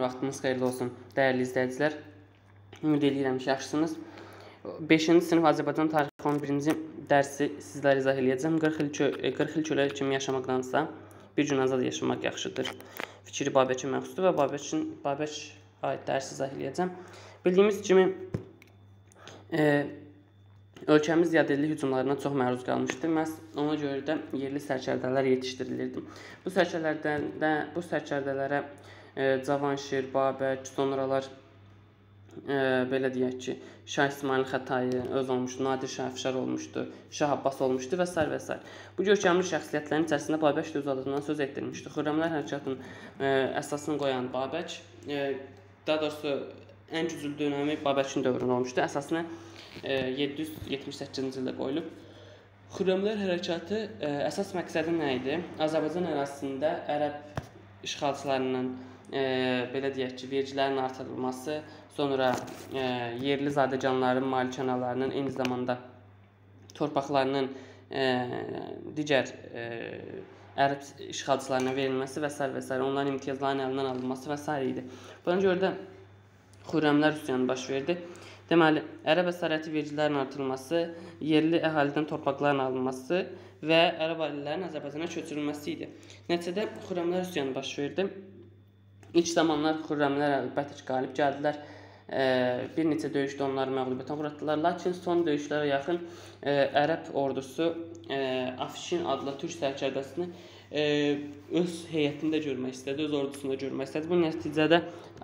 Vaxtınız xeyirli olsun, dəyərli izləyicilər. Ümid edirəm ki, yaxşısınız. 5-ci sinif Azərbaycan tarixi 11-ci dərsi sizlərə izah edəcəm. 40 il, çö 40 il çölə kimi yaşamaqdansa bir gün azad yaşamaq yaxşıdır. Fikri Babəkə məxsusdur və Babəkin Babək aid dərsi izah edəcəm. Bildiyimiz kimi e, ölkəmiz yadelli hücumlarına çox məruz qalmışdı. Məhz ona görə də yerli sərkərdələr yetişdirilirdi. Bu sərkərdələrdən də bu sərkərdələrə e, Cavanşir, Babək, sonralar e, belə deyək ki, Şah İsmail Xətai öz olmuşdu, Nadir Şah Əfşar olmuşdu, Şah Abbas olmuşdu və s. və s. Bu görkəmli şəxsiyyətlərin içərisində Babək də öz adından söz etdirmişdi. Xürrəmlər hərəkatının e, əsasını qoyan Babək, e, daha doğrusu ən güclü dönəmi Babəkin dövründə olmuşdu. Əsasını e, 778-ci ildə qoyulub. Xürrəmlər hərəkatı ə, əsas məqsədi nə idi? Azərbaycan ərazisində ərəb işğalçılarından e, belə deyək ki, vergilərin artırılması, sonra e, yerli zadəganların malikanələrinin eyni zamanda torpaqlarının e, digər e, ərəb işğalçılarına verilməsi və s. və s. onların imtiyazlarının əlindən alınması və s. idi. Buna görə də Xürrəmlər üsyanı baş verdi. Deməli, ərəb əsarəti vergilərinin artırılması, yerli əhalidən torpaqların alınması və ərəb ailələrinin Azərbaycana köçürülməsi idi. Nəticədə Xürrəmlər üsyanı baş verdi. İlk zamanlar Xürrəmlər əlbəttə ki, qalib gəldilər. E, bir neçə döyüşdə onları məğlubiyyətə uğratdılar. Lakin son döyüşlərə yaxın e, ərəb ordusu e, Afşin adlı türk sərkərdəsini e, öz heyətində görmək istədi, öz ordusunda görmək istədi. Bu nəticədə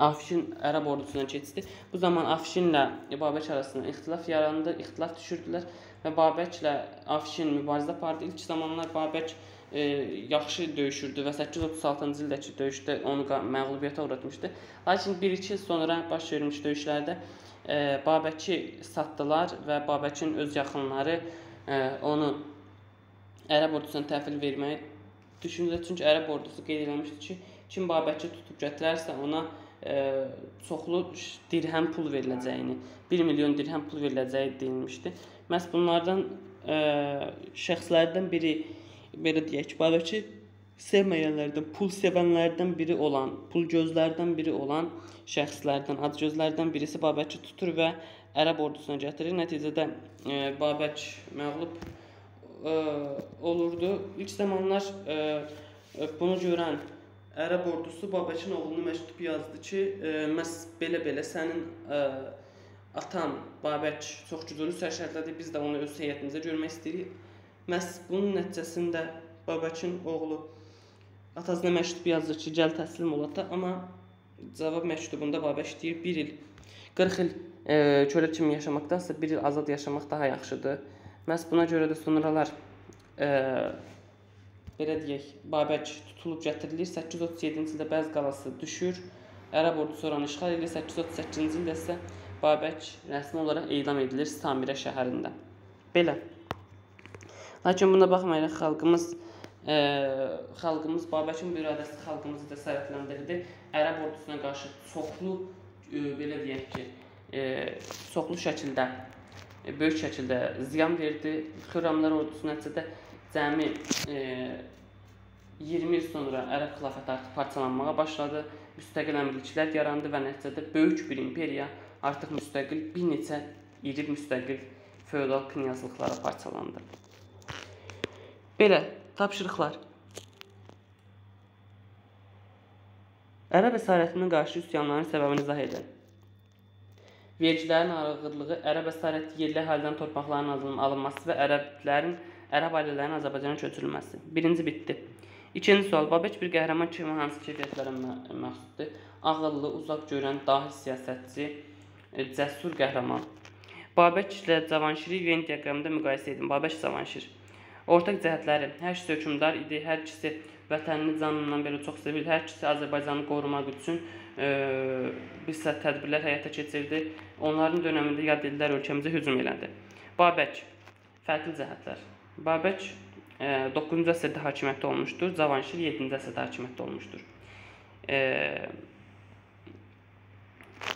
Afşin ərəb ordusuna keçdi. Bu zaman Afşinlə Babək arasında ixtilaf yarandı, ixtilaf düşürdülər və Babəklə Afşin mübarizə apardı. İlk zamanlar Babək e, yaxşı döyüşürdü və 836-cı ildəki döyüşdə onu məğlubiyyətə uğratmışdı. Lakin 1-2 il sonra baş vermiş döyüşlərdə e, Babəki satdılar və Babəkin öz yaxınları e, onu Ərəb ordusuna təhvil verməyi düşündülər. Çünki Ərəb ordusu qeyd etmişdi ki, kim Babəki tutub gətirərsə ona e, çoxlu dirhəm pul veriləcəyini, 1 milyon dirhəm pul veriləcəyi deyilmişdi. Məhz bunlardan e, şəxslərdən biri belə deyək ki, Babəki sevməyənlərdən, pul sevənlərdən biri olan, pul gözlərdən biri olan şəxslərdən, acgözlərdən birisi Babəki tutur və ərəb ordusuna gətirir. Nəticədə e, Babək məğlub e, olurdu. İlk zamanlar e, e bunu görən ərəb ordusu Babəkin oğlunu məktub yazdı ki, e, məhz belə-belə sənin e, atan Babək çox güclü sərşədlədir. Biz də onu öz heyətimizə görmək istəyirik. Məhz bunun nəticəsində Babəkin oğlu atasına məktub yazır ki, gəl təslim ol ata, amma cavab məktubunda Babək deyir 1 il 40 il e, kölə kimi yaşamaqdansa 1 il azad yaşamaq daha yaxşıdır. Məhz buna görə də sonralar e, belə deyək, Babək tutulub gətirilir. 837-ci ildə Bəz qalası düşür. Ərəb ordusu oranı işğal edir. 838-ci ildə isə Babək rəsmi olaraq elan edilir Samirə şəhərində. Belə. Lakin buna baxmayaraq xalqımız e, xalqımız Babəkin bu iradəsi xalqımızı da sərətləndirdi. Ərəb ordusuna qarşı çoxlu e, belə deyək ki, e, çoxlu şəkildə e, böyük şəkildə ziyan verdi. Xürrəmlər ordusu nəticədə cəmi e, 20 il sonra ərəb xilafəti artıq parçalanmağa başladı. Müstəqil əmirliklər yarandı və nəticədə böyük bir imperiya artıq müstəqil bir neçə iri müstəqil feodal knyazlıqlara parçalandı. Belə, tapşırıqlar. Ərəb əsarətinə qarşı üsyanların səbəbini izah edin. Vergilərin ağırlığı, ərəb əsarəti yerli əhalidən torpaqların alınması və ərəblərin, ərəb ailələrinin Azərbaycana köçürülməsi. Birinci bitdi. İkinci sual. Babək bir qəhrəman kimi hansı keyfiyyətlərə məxsusdur? Ağıllı, uzaq görən, dahi siyasətçi, e, cəsur qəhrəman. Babək ilə Cavanşiri Venn diaqramında müqayisə edin. Babək Cavanşir. Ortaq cəhətləri, hər ikisi hökmdar idi, hər ikisi vətənini canından belə çox sevirdi, hər ikisi Azərbaycanı qorumaq üçün e, bir sıra tədbirlər həyata keçirdi. Onların dönəmində yad ellər ölkəmizə hücum elədi. Babək, fərqli cəhətlər. Babək e, 9-cu əsrdə hakimiyyətdə olmuşdur, Cavanşir 7-ci əsrdə hakimiyyətdə olmuşdur. E,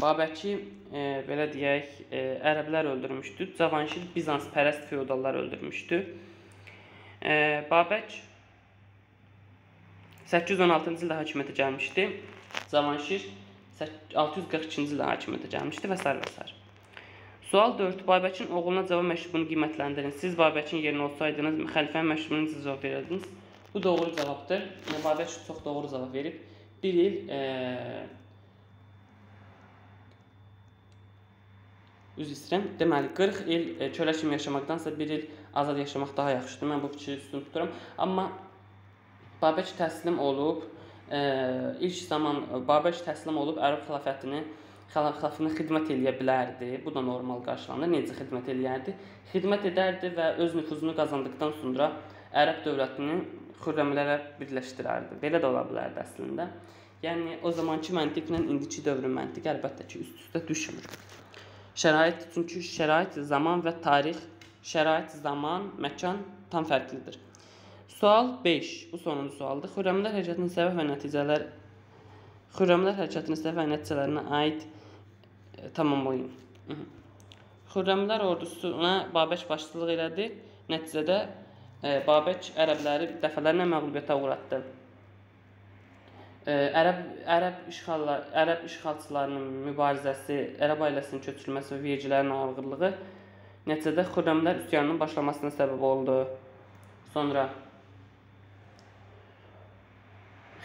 Babəki e, belə deyək, e, ərəblər öldürmüşdü, Cavanşir Bizans pərəst feodallar öldürmüşdü. E, Babək 816-cı ildə hakimiyyətə gəlmişdi. Cavanşir 642-ci ildə hakimiyyətə gəlmişdi və s. və s. Sual 4. Babəkin oğluna cavab məktubunu qiymətləndirin. Siz Babəkin yerinə olsaydınız, xəlifənin məktubuna necə cavab verərdiniz? Bu doğru cavabdır. Babək çox doğru cavab verib. 1 il e, Üz istəyirəm. Deməli 40 il e, çölə kimi yaşamaqdansa 1 il azad yaşamaq daha yaxşıdır. Mən bu fikri üstün tuturam. Amma Babək təslim olub, e, ilk zaman Babək təslim olub Ərəb xilafətini xilafına xidmət eləyə bilərdi. Bu da normal qarşılanır. Necə xidmət eləyərdi? Xidmət edərdi və öz nüfuzunu qazandıqdan sonra Ərəb dövlətini xürrəmlərə birləşdirərdi. Belə də ola bilərdi əslində. Yəni o zamanki məntiqlə indiki dövrün məntiqi əlbəttə ki, üst-üstə düşmür. Şərait çünki şərait, zaman və tarix, şərait, zaman, məkan tam fərqlidir. Sual 5. Bu sonuncu sualdır. Xürrəmlər hərəkatının səbəb və nəticələr Xürrəmlər hərəkatının səbəb və nəticələrinə aid tamamlayın. Xürrəmlər ordusuna Babək başçılıq elədi. Nəticədə e, Babək ərəbləri dəfələrlə məğlubiyyətə uğratdı. Ərəb ərəb işğallar, ərəb işğalçılarının mübarizəsi, ərəb ailəsinin köçürülməsi və vergilərin ağırlığı nəticədə Xürrəmlər üsyanının başlamasına səbəb oldu. Sonra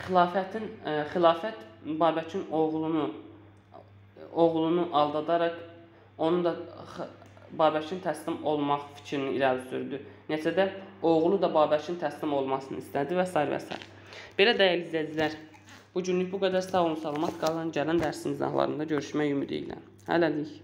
xilafətin ə, e, xilafət Babəkin oğlunu oğlunu aldadaraq onu da Babəkin təslim olmaq fikrini irəli sürdü. Neçədə oğlu da Babəkin təslim olmasını istədi və s. və s. Belə dəyərli izləyicilər, bu günlük bu qədər sağ olun, salamat qalın. Gələn dərsin izahlarında görüşmək ümidi ilə. Hələlik.